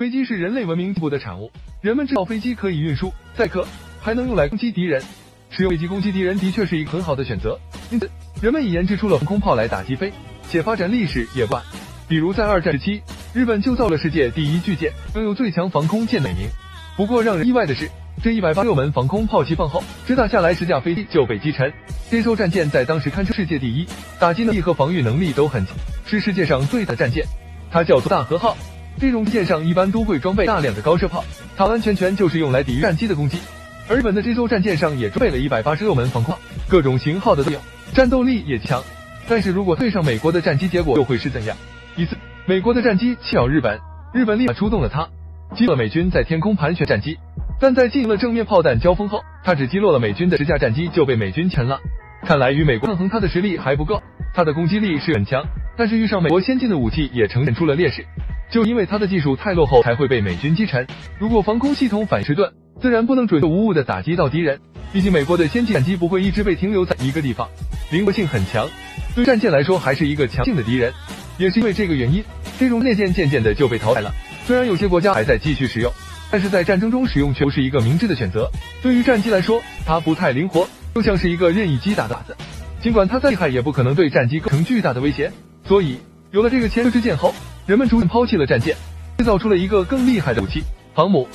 飞机是人类文明进步的产物，人们制造飞机可以运输载客，还能用来攻击敌人。使用飞机攻击敌人的确是一个很好的选择，因此人们已研制出了防空炮来打击飞，且发展历史也不晚。比如在二战时期，日本就造了世界第一巨舰，拥有最强防空舰美名。不过让人意外的是，这一百八六门防空炮齐放后，只打下来十架飞机就被击沉。这艘战舰在当时堪称世界第一，打击能力和防御能力都很强，是世界上最大的战舰。它叫做大和号。这种舰上一般都会装备大量的高射炮，它完全全就是用来抵御战机的攻击。而日本的这艘战舰上也装备了一百八十六门防空，各种型号的都有，战斗力也强。但是如果对上美国的战机，结果又会是怎样？一次，美国的战机侵扰日本，日本立马出动了它，击落美军在天空盘旋战机。但在进行了正面炮弹交锋后，它只击落了美军的十架战机就被美军沉了。看来与美国抗衡，它的实力还不够。它的攻击力是很强，但是遇上美国先进的武器也呈现出了劣势。就因为它的技术太落后，才会被美军击沉。如果防空系统反迟钝，自然不能准确无误的打击到敌人。毕竟美国的先进战机不会一直被停留在一个地方，灵活性很强，对战舰来说还是一个强劲的敌人。也是因为这个原因，这种内舰渐渐的就被淘汰了。虽然有些国家还在继续使用，但是在战争中使用却不是一个明智的选择。对于战机来说，它不太灵活，就像是一个任意击打的靶子。尽管它再厉害，也不可能对战机构成巨大的威胁。所以有了这个前车之鉴后。人们逐渐抛弃了战舰，制造出了一个更厉害的武器——航母。